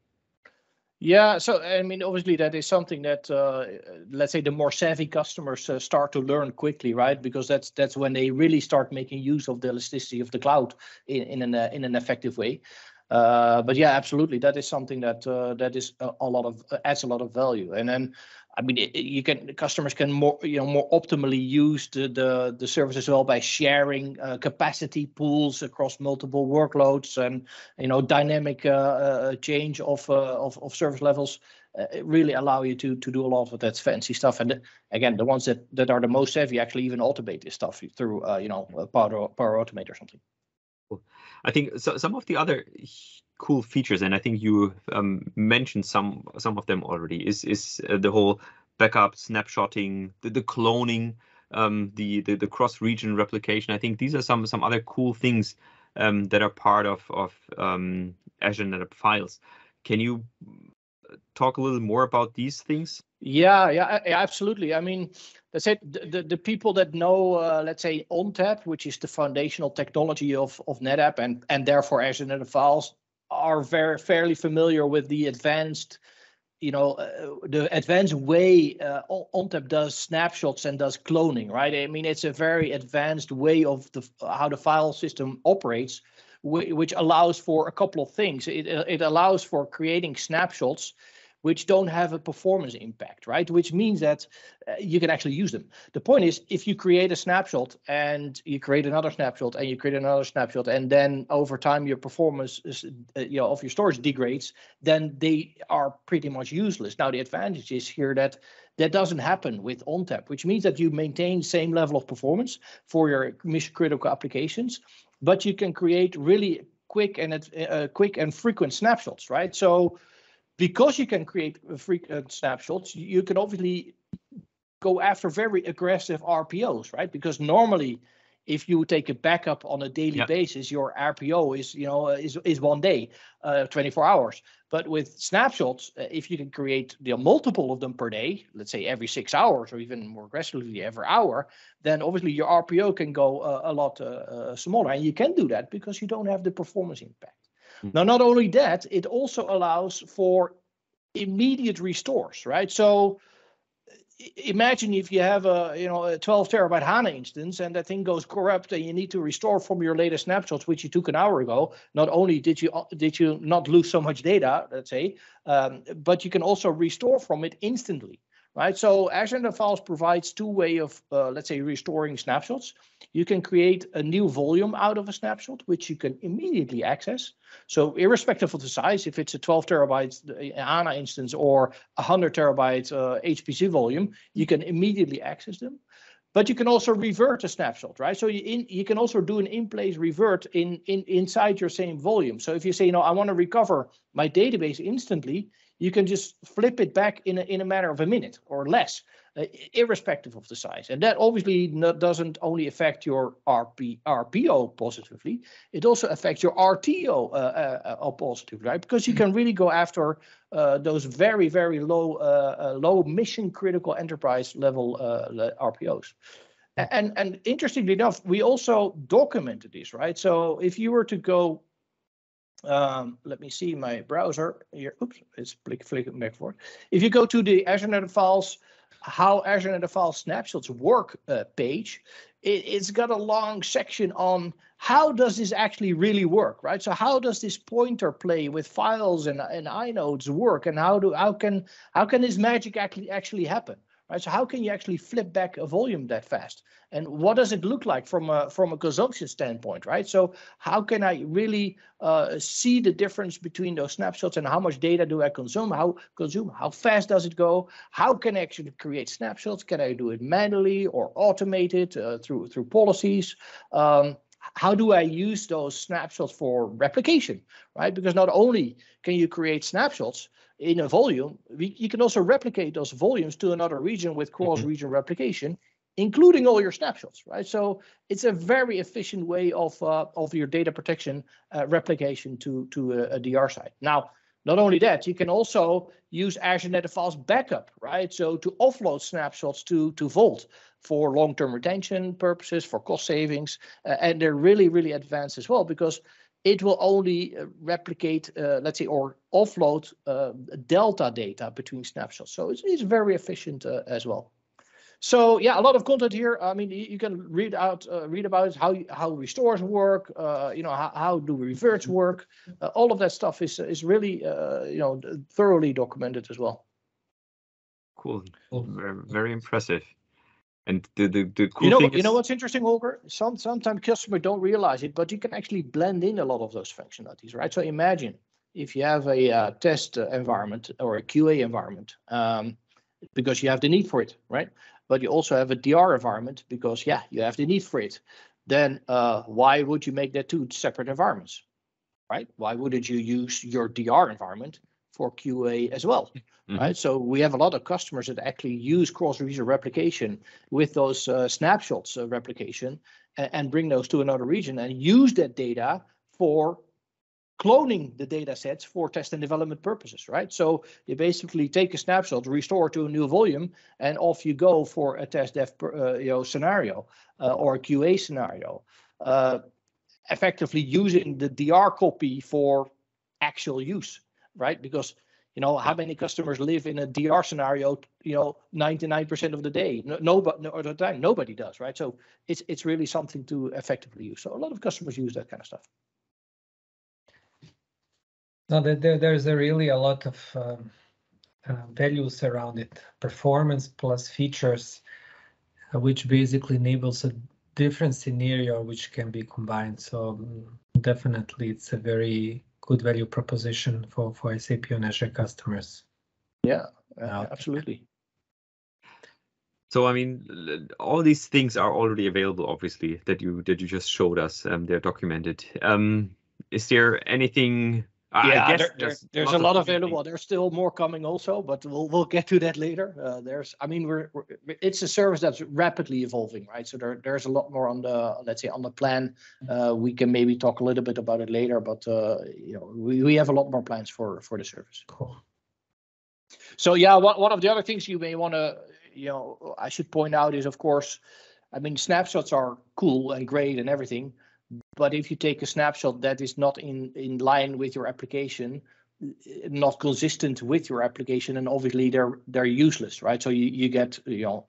Yeah, so I mean, obviously that is something that uh, let's say the more savvy customers uh, start to learn quickly, right? Because that's that's when they really start making use of the elasticity of the cloud in in an uh, in an effective way. Uh, but yeah, absolutely, that is something that uh, that is a, a, lot of uh, adds a lot of value. And then, I mean, it, you can customers can more you know more optimally use the the, the service as well by sharing uh, capacity pools across multiple workloads and you know dynamic uh, uh, change of, of of service levels. really allow you to to do a lot of that fancy stuff. And again, the ones that that are the most savvy actually even automate this stuff through you know Power Power Automate or something. I think so, some of the other cool features, and I think you um, mentioned some some of them already, is is uh, the whole backup, snapshotting, the, the cloning, um, the, the the cross-region replication. I think these are some some other cool things um, that are part of of um, Azure NetApp Files. Can you talk a little more about these things? Yeah, yeah, absolutely. I mean, let's say the, the, the people that know, uh, let's say ONTAP, which is the foundational technology of, of NetApp and, and therefore Azure NetApp Files, are very fairly familiar with the advanced, you know, uh, the advanced way uh, ONTAP does snapshots and does cloning, right? I mean, it's a very advanced way of the how the file system operates, which allows for a couple of things. It, it allows for creating snapshots which don't have a performance impact, right? Which means that uh, you can actually use them. The point is, if you create a snapshot and you create another snapshot and you create another snapshot, and then over time your performance is, uh, you know, of your storage degrades, then they are pretty much useless. Now the advantage is here that that doesn't happen with ONTAP, which means that you maintain same level of performance for your mission critical applications, but you can create really quick and uh, quick and frequent snapshots, right? So because you can create frequent snapshots, you can obviously go after very aggressive RPOs, right? Because normally, if you take a backup on a daily yep. basis, your RPO is you know is is one day, uh, 24 hours. But with snapshots, uh, if you can create the multiple of them per day, let's say every six hours or even more aggressively every hour, then obviously your RPO can go uh, a lot uh, uh, smaller, and you can do that because you don't have the performance impact. Mm. Now, not only that, it also allows for immediate restores, right? So imagine if you have a you know a 12 terabyte HANA instance and that thing goes corrupt and you need to restore from your latest snapshots, which you took an hour ago. Not only did you did you not lose so much data, let's say, um, but you can also restore from it instantly right? So Azure Files provides two way of, uh, let's say, restoring snapshots. You can create a new volume out of a snapshot, which you can immediately access. So irrespective of the size, if it's a 12 terabyte uh, HANA instance or a 100 terabyte uh, HPC volume, you can immediately access them. But you can also revert a snapshot, right? So you, in, you can also do an in-place revert in, in inside your same volume. So if you say, you know, I want to recover my database instantly, you can just flip it back in a, in a matter of a minute or less, uh, irrespective of the size. And that obviously not, doesn't only affect your RP, RPO positively, it also affects your RTO uh, uh, uh, positively, right? Because you mm-hmm. can really go after uh, those very, very low, uh, low mission critical enterprise level RPOs. And, and interestingly enough, we also documented this, right? So if you were to go um, let me see my browser here. Oops, it's flick, flicking back forward. If you go to the Azure NetApp Files, how Azure NetApp Files snapshots work uh, page, it, has got a long section on how does this actually really work, right? So how does this pointer play with files and, and inodes work, and how do how can how can this magic actually actually happen? Right? So how can you actually flip back a volume that fast? And what does it look like from a from a consumption standpoint, right? So how can I really uh, see the difference between those snapshots and how much data do I consume? How consume? How fast does it go? How can I actually create snapshots? Can I do it manually or automate it uh, through through policies? Um, how do I use those snapshots for replication, right? Because not only can you create snapshots, in a volume, we, you can also replicate those volumes to another region with cross-region mm-hmm. replication, including all your snapshots, right? So it's a very efficient way of uh, of your data protection uh, replication to to a, a, DR site. Now, not only that, you can also use Azure NetApp Files backup, right? So to offload snapshots to to Vault for long-term retention purposes, for cost savings, uh, and they're really really advanced as well because it will only uh, replicate, uh, let's say, or offload uh, delta data between snapshots. So it's, it's very efficient uh, as well. So yeah, a lot of content here. I mean, you, you can read out, uh, read about how how restores work. Uh, you know, how, how do reverts work? all of that stuff is is really you know thoroughly documented as well. Cool. Very, very impressive. And the the, the cool you know thing you know what's interesting, Holger? Some sometimes customers don't realize it, but you can actually blend in a lot of those functionalities, right? So imagine if you have a uh, test environment or a QA environment, um, because you have the need for it, right? But you also have a DR environment because yeah, you have the need for it. Then uh, why would you make that two separate environments, right? Why wouldn't you use your DR environment for QA as well. Mhm. Right. So we have a lot of customers that actually use cross-region replication with those uh, snapshots uh, replication and, and bring those to another region and use that data for cloning the data sets for test and development purposes, right? So you basically take a snapshot, restore to a new volume, and off you go for a test dev uh, you know, scenario uh, or a QA scenario, uh, effectively using the DR copy for actual use, right? Because you know how many customers live in a DR scenario? You know, 99% of the day, no, nobody, no, of the time, nobody does, right? So it's it's really something to effectively use. So a lot of customers use that kind of stuff. No, there, there, there's a really a lot of um, uh, values around it. Performance plus features, uh, which basically enables a different scenario which can be combined. So mm, definitely, it's a very good value proposition for for SAP on Azure customers. Yeah, uh, absolutely. So I mean, all these things are already available, obviously, that you that you just showed us. Um, they're documented. Um, is there anything? I- I yeah, guess there, there- there's lots a of lot moving available. There's still more coming also, but we'll we'll get to that later. Uh, there's, I mean, we're, we're it's a service that's rapidly evolving, right? So there there's a lot more on the let's say on the plan. Uh, we can maybe talk a little bit about it later, but uh, you know we, we have a lot more plans for for the service. Cool. So yeah, one, one of the other things you may want to, you know, I should point out is of course, I mean, snapshots are cool and great and everything, but if you take a snapshot that is not in in line with your application, not consistent with your application, and obviously they're they're useless, right? So you you get you know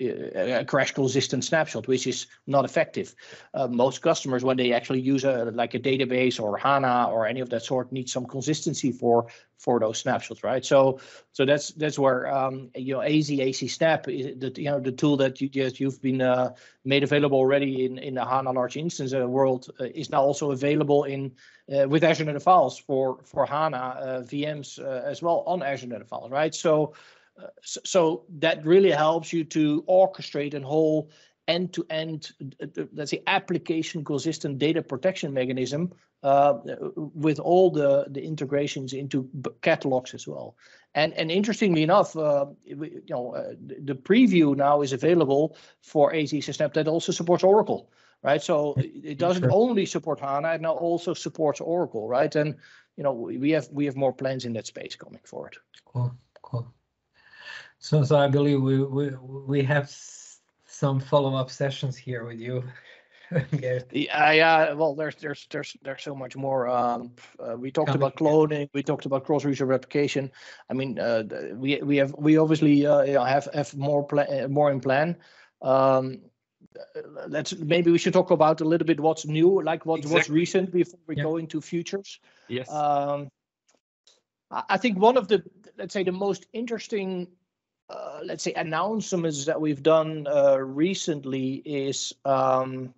a crash consistent snapshot, which is not effective. Uh, most customers, when they actually use a like a database or HANA or any of that sort, need some consistency for for those snapshots, right? So so that's that's where um, you know AzAcSnap is the you know the tool that you just you've been uh, made available already in in the HANA large instance uh, world uh, is now also available in uh, with Azure NetApp Files for for HANA uh, VMs as well on Azure NetApp Files, right? So so, so that really helps you to orchestrate and whole end-to-end, let's say, application consistent data protection mechanism uh, with all the the integrations into catalogs as well. And and interestingly enough, uh, you know, uh, the preview now is available for AZ Snap that also supports Oracle, right? So it doesn't Sure. only support HANA, it now also supports Oracle, right? And you know, we we have we have more plans in that space coming forward. Cool, cool. So, so I believe we we we have some follow-up sessions here with you, Geert. Yeah, yeah. Well, there's there's there's there's so much more. Um, uh, we talked about Coming, cloning. We talked about cross-region replication. I mean, uh, we we have we obviously uh, have have more plan more in plan. Um, uh, let's maybe we should talk about a little bit what's new, like what what's Exactly. recent before we Yeah. go into futures. Yes. Um, I I think one of the, let's say, the most interesting, uh, let's say, announcements that we've done uh, recently is um,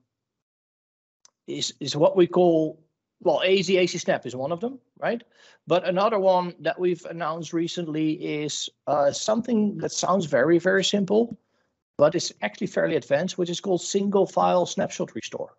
is is what we call well, AzAcSnap is one of them, right? But another one that we've announced recently is uh, something that sounds very very simple, but it's actually fairly advanced, which is called single file snapshot restore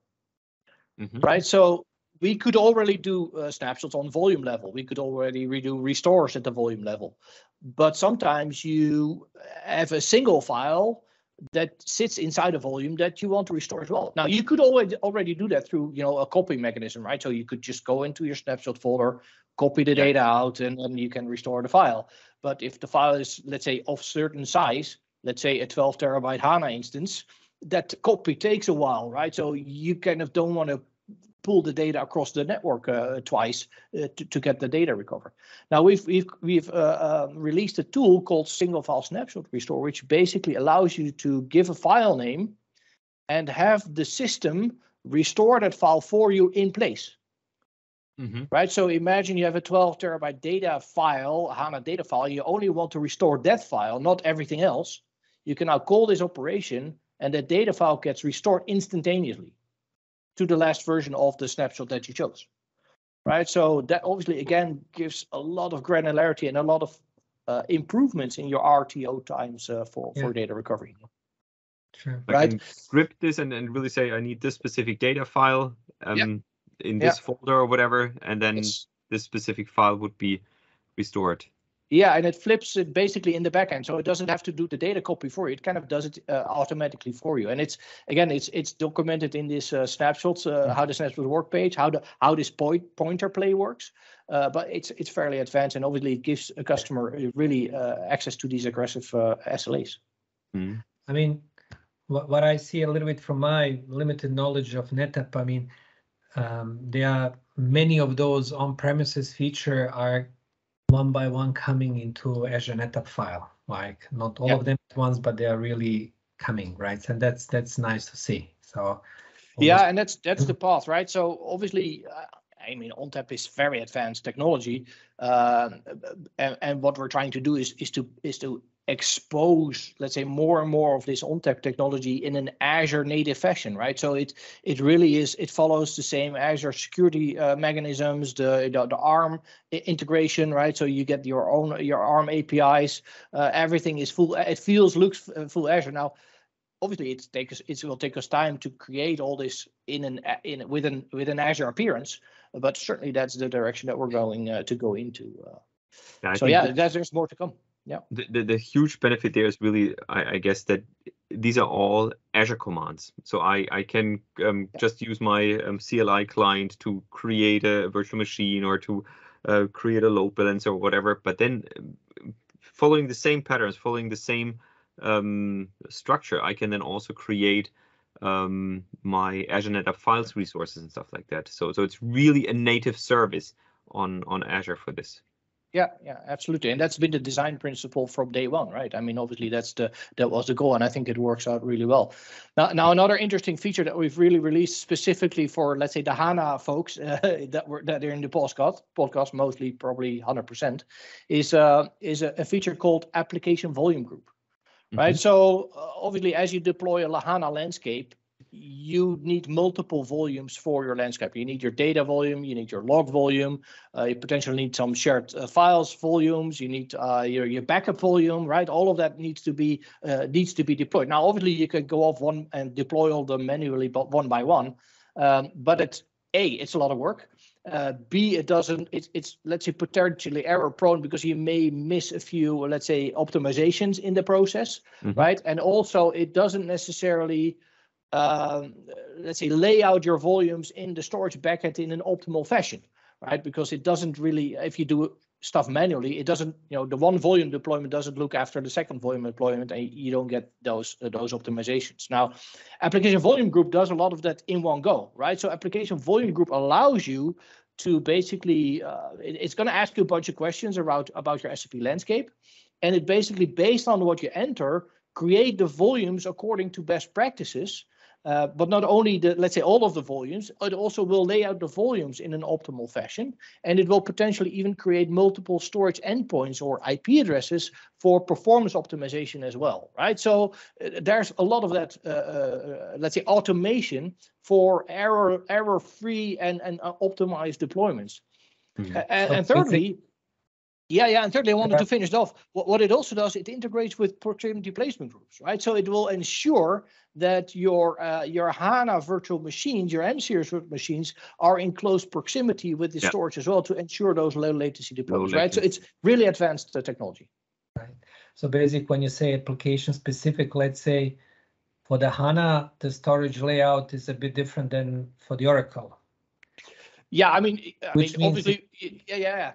Mhm. right? So we could already do uh, snapshots on volume level. We could already redo restores at the volume level. But sometimes you have a single file that sits inside a volume that you want to restore as well. Now you could already already do that through you know a copy mechanism, right? So you could just go into your snapshot folder, copy the data out, and then you can restore the file. But if the file is let's say of certain size, let's say a 12 terabyte HANA instance, that copy takes a while, right? So you kind of don't want to pull the data across the network uh, twice uh, to, to get the data recovered. Now we've we've we've uh, uh, released a tool called Single File Snapshot Restore, which basically allows you to give a file name and have the system restore that file for you in place Mhm. right? So imagine you have a 12 terabyte data file, HANA data file. You only want to restore that file, not everything else. You can now call this operation, and that data file gets restored instantaneously to the last version of the snapshot that you chose, right? So that obviously again gives a lot of granularity and a lot of uh, improvements in your RTO times uh, for Yeah. for data recovery. Sure. I Right. can script this and, and really say I need this specific data file um, in Yeah. this folder or whatever, and then Yes. this specific file would be restored. Yeah, and it flips it basically in the backend, so it doesn't have to do the data copy for you. It kind of does it uh, automatically for you, and it's again, it's it's documented in this uh, snapshots uh, how the snapshot work page, how the how this point pointer play works. Uh, but it's it's fairly advanced, and obviously it gives a customer really uh, access to these aggressive uh, SLAs. Mm. I mean, what, what I see a little bit from my limited knowledge of NetApp, I mean, um, there are many of those on-premises feature are one by one coming into Azure NetApp file. Like not all Yep. of them at once, but they are really coming, right? And that's that's nice to see. So Yeah, and that's that's the path, right? So obviously, uh, I mean, ONTAP is very advanced technology, uh, and, and what we're trying to do is is to is to expose, let's say, more and more of this ONTAP technology in an Azure native fashion, right? So it it really is it follows the same Azure security uh, mechanisms, the, the the ARM integration, right? So you get your own your ARM APIs, uh, everything is full. It feels looks uh, full Azure now obviously it takes it will take us time to create all this in an in with an with an Azure appearance, but certainly that's the direction that we're going uh, to go into. Uh, so yeah, that there's, there's more to come. the, the, the huge benefit there is really, I, I guess, that these are all Azure commands. So I, I can um, just use my um, CLI client to create a virtual machine or to uh, create a load balancer or whatever. But then um, following the same patterns, following the same um, structure, I can then also create um, my Azure NetApp Files resources and stuff like that. So so it's really a native service on on Azure for this. Yeah, yeah, absolutely, and that's been the design principle from day one, right? I mean, obviously that's the that was the goal, and I think it works out really well. Now, now another interesting feature that we've really released specifically for, let's say, the HANA folks uh, that were that are in the podcast, podcast mostly probably 100%, is uh, is a, a feature called Application Volume Group. Right? So uh, obviously, as you deploy a Lahana landscape, you need multiple volumes for your landscape. You need your data volume, you need your log volume, uh, you potentially need some shared uh, files volumes, you need uh, your your backup volume, right? All of that needs to be uh, needs to be deployed. Now, obviously, you can go off one and deploy all them manually, but one by one. Um, but it's a it's a lot of work. Uh, B, it doesn't, it's, it's, let's say, potentially error prone because you may miss a few, let's say, optimizations in the process, Mhm. right? And also, it doesn't necessarily, um, let's say, lay out your volumes in the storage bucket in an optimal fashion, right? Because it doesn't really, if you do stuff manually, it doesn't, you know, the one volume deployment doesn't look after the second volume deployment, and you don't get those uh, those optimizations. Now, application volume group does a lot of that in one go, right? So application volume group allows you to basically, uh, it- it's going to ask you a bunch of questions about about your SAP landscape, and it basically based on what you enter, create the volumes according to best practices. Uh, but not only the, let's say, all of the volumes, it also will lay out the volumes in an optimal fashion, and it will potentially even create multiple storage endpoints or IP addresses for performance optimization as well, right? So uh, there's a lot of that, uh, uh, let's say, automation for error error-free and and uh, optimized deployments. Mhm. A- And, and thirdly, yeah, yeah, and thirdly, I wanted to finish it off. What, what it also does, it integrates with proximity placement groups, right? So it will ensure that your uh, your HANA virtual machines, your M series virtual machines, are in close proximity with the Yeah. storage as well to ensure those low latency deployments, right? So it's really advanced uh, technology. Right. So basic, when you say application specific, let's say for the HANA, the storage layout is a bit different than for the Oracle. Yeah, I mean, I Which mean, means obviously, y- yeah, yeah,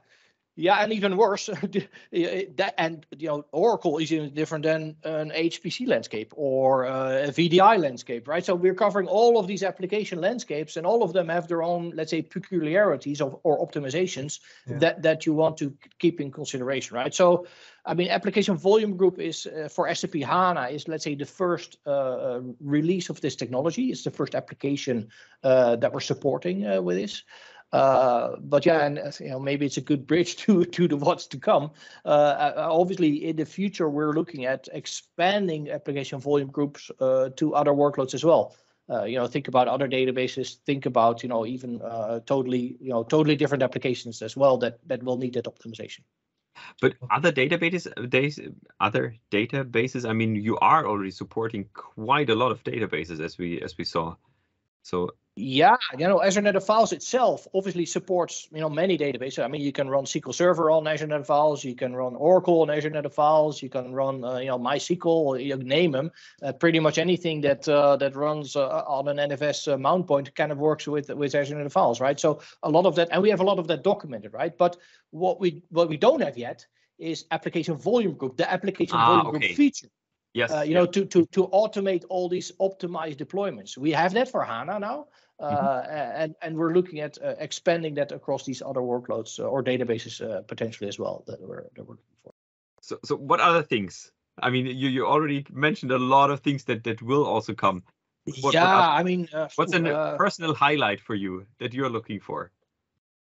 yeah. And even worse, that and you know, Oracle is even different than an HPC landscape or uh, a VDI landscape, right? So we're covering all of these application landscapes, and all of them have their own, let's say, peculiarities of, or optimizations Yeah. that that you want to keep in consideration, right? So, I mean, application volume group is uh, for SAP HANA is let's say the first uh, uh, release of this technology. It's the first application uh, that we're supporting uh, with this. Uh, but yeah, and uh, you know maybe it's a good bridge to to the what's to come. Uh, uh, obviously, in the future, we're looking at expanding application volume groups uh, to other workloads as well. You know, think about other databases. Think about you know even totally you know totally different applications as well that that will need that optimization. But other databases, other databases. I mean, you are already supporting quite a lot of databases, as we as we saw. So yeah, you know, Azure NetApp Files itself obviously supports you know many databases. I mean, you can run SQL Server on Azure NetApp Files, you can run Oracle on Azure NetApp Files, you can run uh, you know MySQL, you name them. Uh, pretty much anything that uh, that runs uh, on an NFS uh, mount point kind of works with with Azure NetApp Files, right? So a lot of that, and we have a lot of that documented, right? But what we what we don't have yet is application volume group, the application Ah, volume okay. group feature yes, uh, you know, to to to automate all these optimized deployments. We have that for HANA now, uh, and and we're looking at uh, expanding that across these other workloads uh, or databases uh, potentially as well that we're that we're looking for. So, so what other things? I mean, you, you already mentioned a lot of things that, that will also come. What- what yeah, other- I mean, uh, What's a personal highlight for you that you're looking for?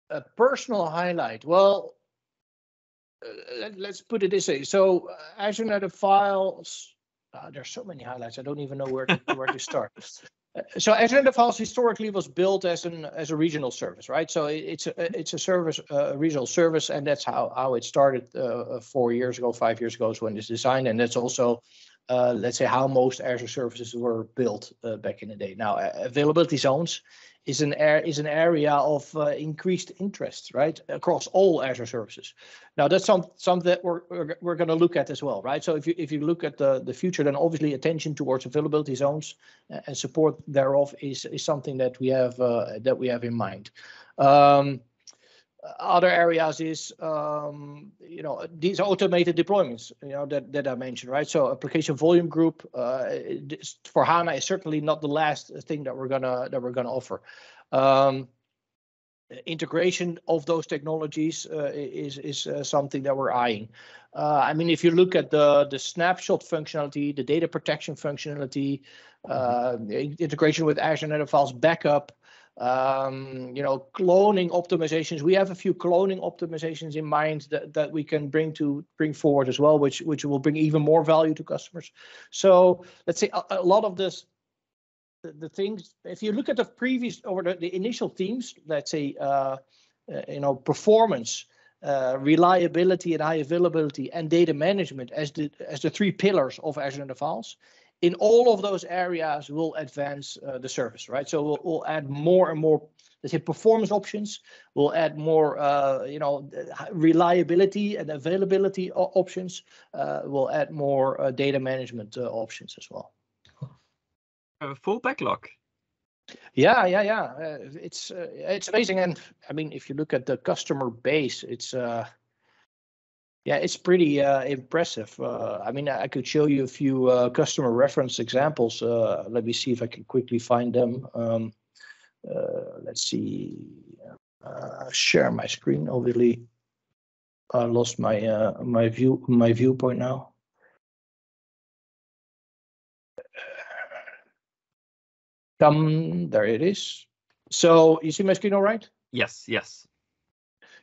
a personal highlight? Well, let, let's put it this way. So uh, Azure NetApp Files, uh, there's so many highlights. I don't even know where to, where to start. Uh, So Azure Files historically was built as an as a regional service, right? So it- it's a it's a service, uh, a regional service, and that's how how it started uh, four years ago, five years ago is when it's designed, and that's also. Uh, let's say how most Azure services were built uh, back in the day. Now, uh, availability zones is an air is an area of uh, increased interest, right, across all Azure services. Now, that's some something that we're we're, we're going to look at as well, right? So if you if you look at the the future, then obviously attention towards availability zones uh, and support thereof is is something that we have uh, that we have in mind. Um, other areas is um, you know these automated deployments you know that, that I mentioned right? So application volume group uh, for HANA is certainly not the last thing that we're gonna that we're gonna offer. Um, integration of those technologies uh, is is uh, something that we're eyeing. Uh, I mean if you look at the the snapshot functionality the data protection functionality uh, the integration with Azure NetApp Files backup um, you know, cloning optimizations. We have a few cloning optimizations in mind that, that we can bring to bring forward as well, which which will bring even more value to customers. So let's say a, a lot of this, the, the things. If you look at the previous or the, the initial themes, let's say, uh, uh, you know, performance. Uh, reliability and high availability and data management as the as the three pillars of Azure NetApp Files in all of those areas we'll advance uh, the service right? So we'll, we'll add more and more let's say performance options. We'll add more uh, you know uh, reliability and availability options. Uh, we'll add more uh, data management uh, options as well. A full backlog. yeah yeah yeah. Uh, it's uh, it's amazing. And i mean if you look at the customer base it's uh yeah it's pretty uh, impressive. Uh, i mean i could show you a few uh, customer reference examples. Uh, let me see if i can quickly find them. Um, uh, let's see. Uh, share my screen. Obviously i lost my my view my viewpoint now. Come there it is. So you see my screen all right? Yes, yes.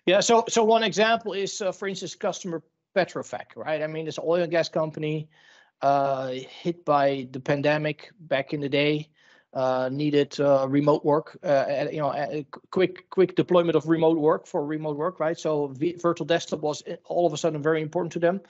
Yeah, so so one example is, uh, for instance, customer Petrofac, right? I mean, it's an oil and gas company uh, hit by the pandemic back in the day, uh, needed uh, remote work, uh, you know, a quick quick deployment of remote work for remote work, right? So v- virtual desktop was all of a sudden very important to them,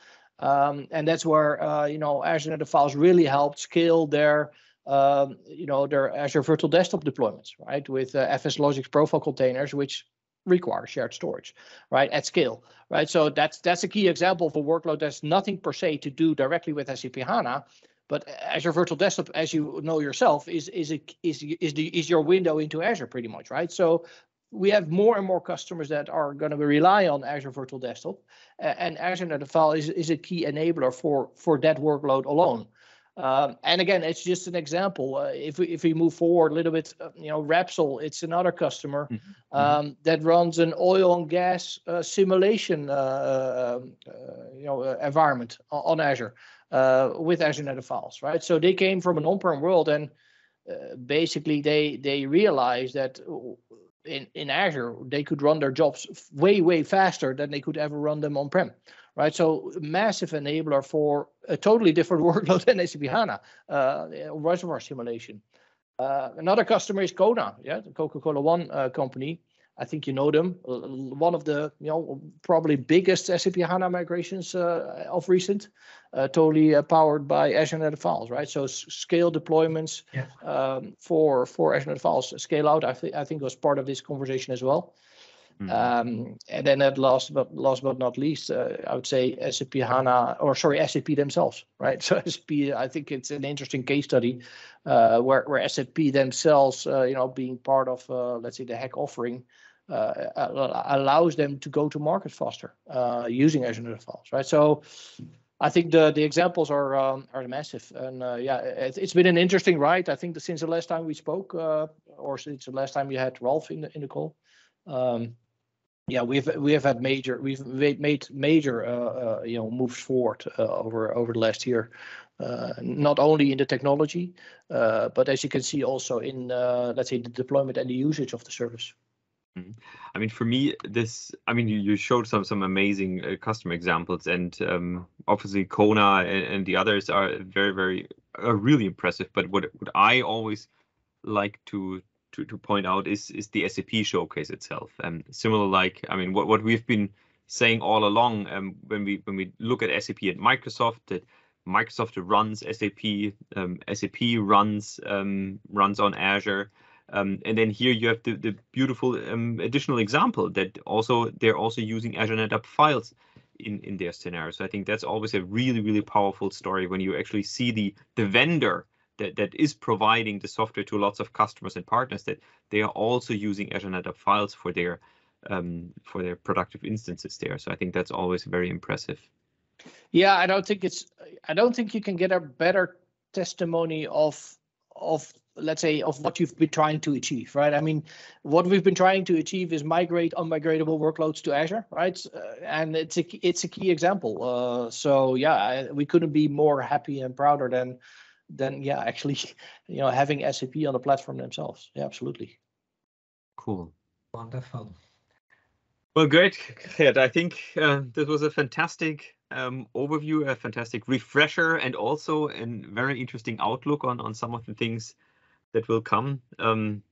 um, and that's where uh, you know Azure NetApp Files really helped scale their um, you know their Azure Virtual Desktop deployments, right? With uh, FSLogix profile containers, which require shared storage, right, at scale, right? So that's that's a key example of a workload that's nothing per se to do directly with SAP HANA, but Azure Virtual Desktop, as you know yourself, is is a, is is the is your window into Azure pretty much, right? So we have more and more customers that are going to rely on Azure Virtual Desktop, and Azure Net is is a key enabler for for that workload alone. Um, and again, it's just an example. Uh, if we if we move forward a little bit, uh, you know, Repsol, it's another customer Mhm, um, that runs an oil and gas uh, simulation, uh, um, uh, you know, uh, environment on Azure uh, with Azure NetApp Files, right? So they came from an on-prem world, and uh, basically they they realized that in in Azure they could run their jobs way way faster than they could ever run them on-prem, right? So massive enabler for a totally different workload than SAP HANA, uh, reservoir simulation. Uh, another customer is CONA, yeah, the Coca-Cola One uh, company. I think you know them. One of the you know probably biggest SAP HANA migrations uh, of recent, uh, totally uh, powered by Azure NetApp Files, right? So scale deployments yeah. um, for for Azure NetApp Files scale out. I think I think was part of this conversation as well. Mm-hmm. Um, and then at last but last but not least, uh, I would say SAP HANA or sorry SAP themselves, right? So SAP, I think it's an interesting case study uh, where where SAP themselves, uh, you know, being part of uh, let's say the HEC offering, uh, allows them to go to market faster uh, using Azure Files, right? So. I think the the examples are um, are massive, and yeah, it, has been an interesting ride. I think since the last time we spoke, or since the last time you had Ralf in the in the call, um, yeah, we've we have had major we've made major uh, uh, you know moves forward uh, over over the last year, uh, not only in the technology, uh, but as you can see also in uh, let's say the deployment and the usage of the service. Mm-hmm. I mean, for me, this I mean you, you showed some some amazing customer examples, and um, obviously CONA and, and, the others are very very really impressive. But what what I always like to to, to point out is is the SAP showcase itself. And um, similar, like I mean, what, what we've been saying all along um, when we when we look at SAP at Microsoft, that Microsoft runs SAP, um, SAP runs um, runs on Azure. Um, and then here you have the, the beautiful um, additional example that also they're also using Azure NetApp files in, in their scenario. So I think that's always a really, really powerful story when you actually see the the vendor that, that is providing the software to lots of customers and partners that they are also using Azure NetApp files for their um, for their productive instances there. So I think that's always very impressive. Yeah, I don't think it's I don't think you can get a better testimony of of let's say of what you've been trying to achieve right i mean what we've been trying to achieve is migrate unmigratable workloads to azure right uh, and it's a it's a key example uh, so yeah I, we couldn't be more happy and prouder than than yeah actually you know having SAP on the platform themselves. Yeah, absolutely. Cool. Wonderful. Well, great, Geert. I think uh, this was a fantastic um, overview, a fantastic refresher, and also a very interesting outlook on on some of the things that will come. Um,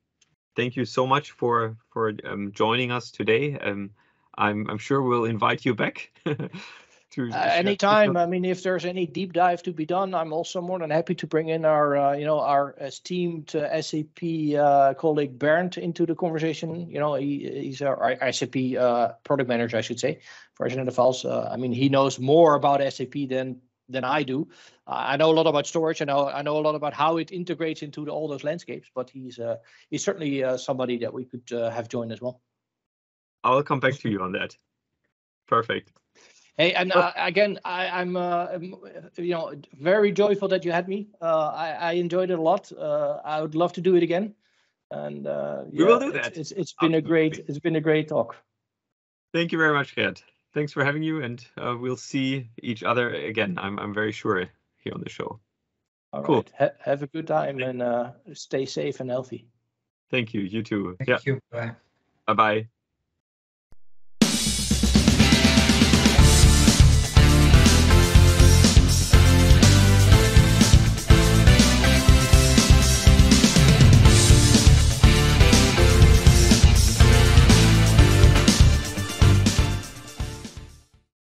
thank you so much for for um, joining us today. Um, I'm I'm sure we'll invite you back uh, anytime. I mean, if there's any deep dive to be done, I'm also more than happy to bring in our, uh, you know, our esteemed SAP uh, colleague Bernd into the conversation. You know, he, he's our SAP uh, product manager, I should say, for Azure Files. Uh, I mean, he knows more about SAP than than I do. I know a lot about storage. I know I know a lot about how it integrates into the, all those landscapes. But he's uh, he's certainly somebody that we could have joined as well. I'll come back to you on that. Perfect. Hey, and uh, again, I, am uh, you know very joyful that you had me. Uh, I, I enjoyed it a lot. Uh, I would love to do it again. And uh, we will do that. it's, it's, it's been a great it's been a great talk. Thank you very much, Geert. Thanks for having you, and uh, we'll see each other again. I'm I'm very sure here on the show. All cool. Right. Ha have a good time and stay safe and healthy. Thank you. You too. Thank yeah. you. Bye. Bye bye.